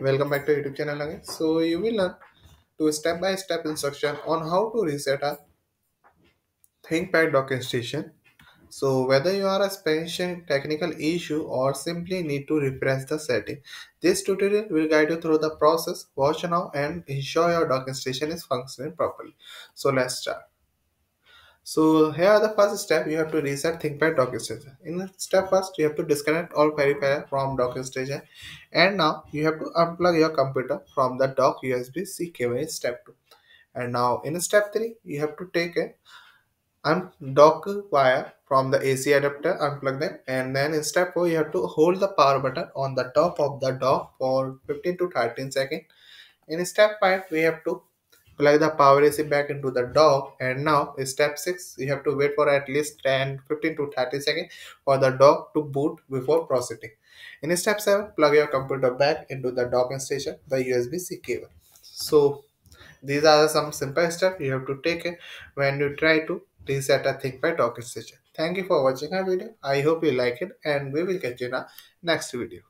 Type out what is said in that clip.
Welcome back to YouTube channel again. So you will learn to step-by-step instruction on how to reset a ThinkPad docking station. So whether you are experiencing technical issue or simply need to refresh the setting, this tutorial will guide you through the process. Watch now and ensure your docking station is functioning properly. So let's start. So here are the first step you have to reset ThinkPad docking station. In step first, you have to disconnect all peripheral from docking station, and now you have to unplug your computer from the dock USB-C cable in step two. And now in step three, you have to take a undock wire from the AC adapter, unplug them, and then in step four, you have to hold the power button on the top of the dock for 15 to 13 seconds. In step five, we have to plug the power AC back into the dock and now step 6 you have to wait for at least 10 15 to 30 seconds for the dock to boot before proceeding. In step 7 plug your computer back into the docking station by USB-C cable. So these are some simple steps you have to take when you try to reset a ThinkPad docking station. Thank you for watching our video. I hope you like it and we will catch you in our next video